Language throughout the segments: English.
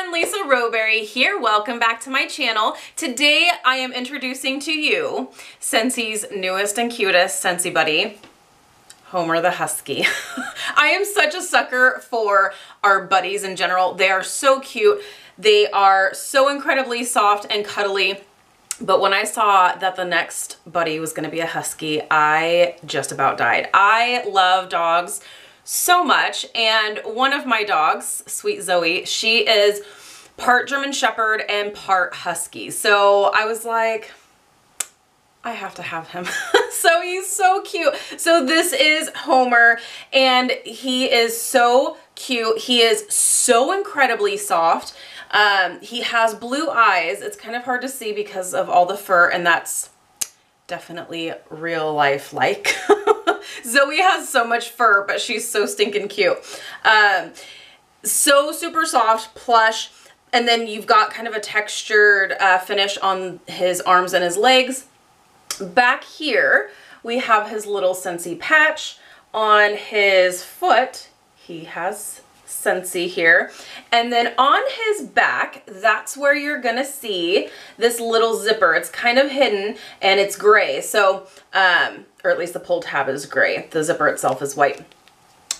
everyone, Lisa Rowberry here. Welcome back to my channel. Today I am introducing to you Scentsy's newest and cutest Scentsy buddy, Homer the Husky. I am such a sucker for our buddies in general. They are so cute. They are so incredibly soft and cuddly. But when I saw that the next buddy was gonna be a Husky, I just about died. I love dogs so much. And one of my dogs, Sweet Zoe, she is part German Shepherd and part Husky. So I was like, I have to have him. so he's so cute. So this is Homer and he is so cute. He is so incredibly soft. Um, he has blue eyes. It's kind of hard to see because of all the fur and that's definitely real life like. Zoe has so much fur, but she's so stinking cute. Um, so super soft, plush, and then you've got kind of a textured uh, finish on his arms and his legs. Back here, we have his little Scentsy patch. On his foot, he has Scentsy here. And then on his back, that's where you're gonna see this little zipper. It's kind of hidden and it's gray. So, um, or at least the pull tab is gray. The zipper itself is white.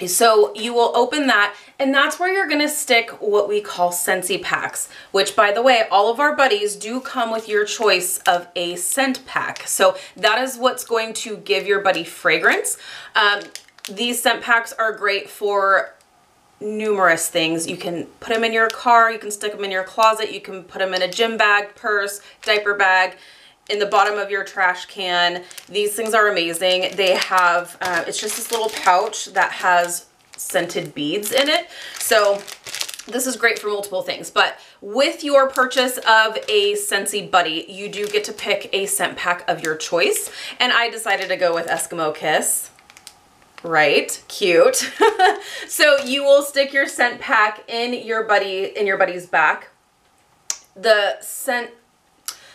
So you will open that and that's where you're gonna stick what we call Scentsy packs, which by the way, all of our buddies do come with your choice of a scent pack. So that is what's going to give your buddy fragrance. Um, these scent packs are great for numerous things. You can put them in your car, you can stick them in your closet, you can put them in a gym bag, purse, diaper bag, in the bottom of your trash can. These things are amazing. They have, uh, it's just this little pouch that has scented beads in it. So this is great for multiple things, but with your purchase of a Scentsy Buddy, you do get to pick a scent pack of your choice. And I decided to go with Eskimo Kiss. Right, cute. so you will stick your scent pack in your buddy, in your buddy's back. The scent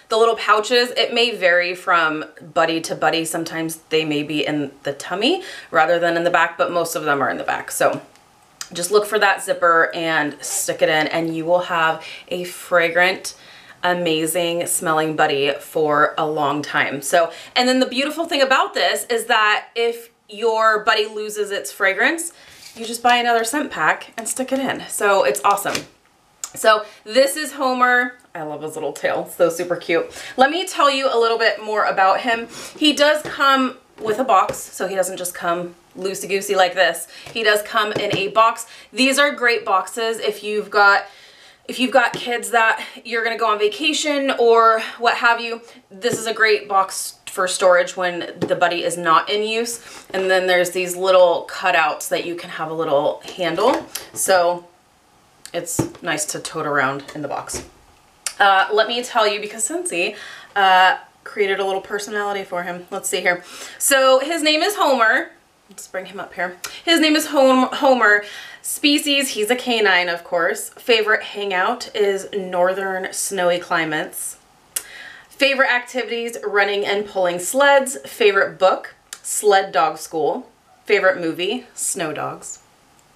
the little pouches, it may vary from buddy to buddy. Sometimes they may be in the tummy rather than in the back, but most of them are in the back. So just look for that zipper and stick it in and you will have a fragrant, amazing smelling buddy for a long time. So, and then the beautiful thing about this is that if your buddy loses its fragrance, you just buy another scent pack and stick it in. So it's awesome. So this is Homer. I love his little tail, so super cute. Let me tell you a little bit more about him. He does come with a box, so he doesn't just come loosey-goosey like this. He does come in a box. These are great boxes if you've got if you've got kids that you're gonna go on vacation or what have you, this is a great box for storage when the buddy is not in use. And then there's these little cutouts that you can have a little handle. So it's nice to tote around in the box. Uh, let me tell you, because Scentsy uh, created a little personality for him. Let's see here. So his name is Homer. Let's bring him up here. His name is Homer. Species, he's a canine, of course. Favorite hangout is northern snowy climates. Favorite activities, running and pulling sleds. Favorite book, Sled Dog School. Favorite movie, Snow Dogs.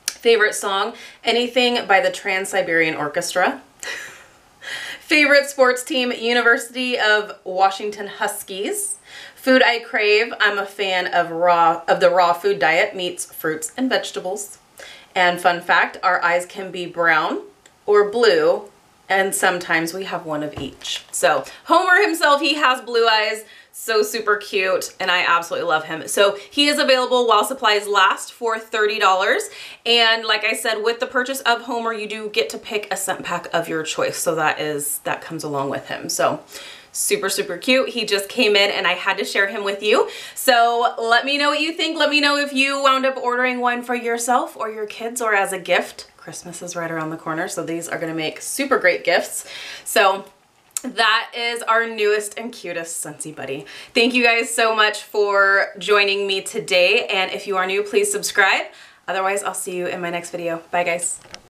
Favorite song, anything by the Trans-Siberian Orchestra. Favorite sports team, University of Washington Huskies. Food I crave, I'm a fan of raw of the raw food diet, meats, fruits, and vegetables. And fun fact, our eyes can be brown or blue, and sometimes we have one of each. So Homer himself, he has blue eyes. So super cute and I absolutely love him. So he is available while supplies last for $30 and like I said with the purchase of Homer you do get to pick a scent pack of your choice. So that is that comes along with him. So super super cute. He just came in and I had to share him with you. So let me know what you think. Let me know if you wound up ordering one for yourself or your kids or as a gift Christmas is right around the corner so these are gonna make super great gifts so that is our newest and cutest Scentsy Buddy. Thank you guys so much for joining me today. And if you are new, please subscribe. Otherwise, I'll see you in my next video. Bye, guys.